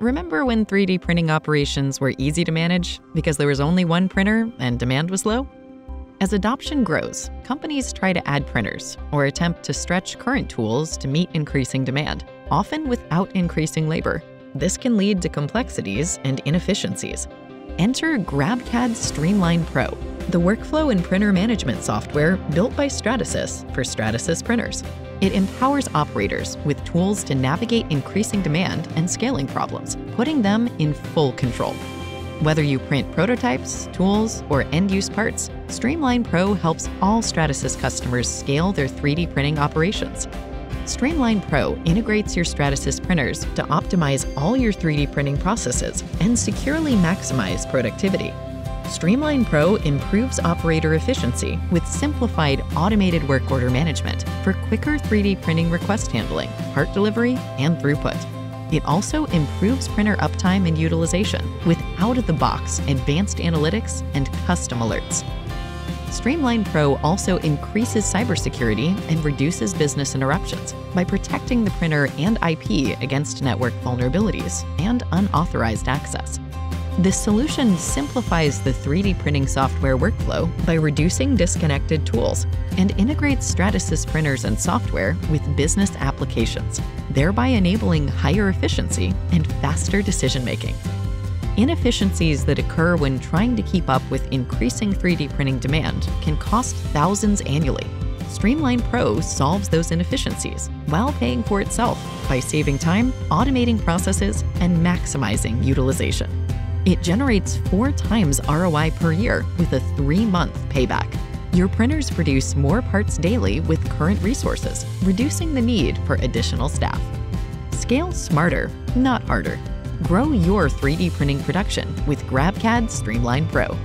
Remember when 3D printing operations were easy to manage because there was only one printer and demand was low? As adoption grows, companies try to add printers or attempt to stretch current tools to meet increasing demand, often without increasing labor. This can lead to complexities and inefficiencies. Enter GrabCAD Streamline Pro, the workflow and printer management software built by Stratasys for Stratasys printers. It empowers operators with tools to navigate increasing demand and scaling problems, putting them in full control. Whether you print prototypes, tools, or end use parts, Streamline Pro helps all Stratasys customers scale their 3D printing operations. Streamline Pro integrates your Stratasys printers to optimize all your 3D printing processes and securely maximize productivity. Streamline Pro improves operator efficiency with simplified automated work order management for quicker 3D printing request handling, part delivery, and throughput. It also improves printer uptime and utilization with out of the box advanced analytics and custom alerts. Streamline Pro also increases cybersecurity and reduces business interruptions by protecting the printer and IP against network vulnerabilities and unauthorized access. This solution simplifies the 3D printing software workflow by reducing disconnected tools and integrates Stratasys printers and software with business applications, thereby enabling higher efficiency and faster decision making. Inefficiencies that occur when trying to keep up with increasing 3D printing demand can cost thousands annually. Streamline Pro solves those inefficiencies while paying for itself by saving time, automating processes, and maximizing utilization. It generates four times ROI per year with a three month payback. Your printers produce more parts daily with current resources, reducing the need for additional staff. Scale smarter, not harder. Grow your 3D printing production with GrabCAD Streamline Pro.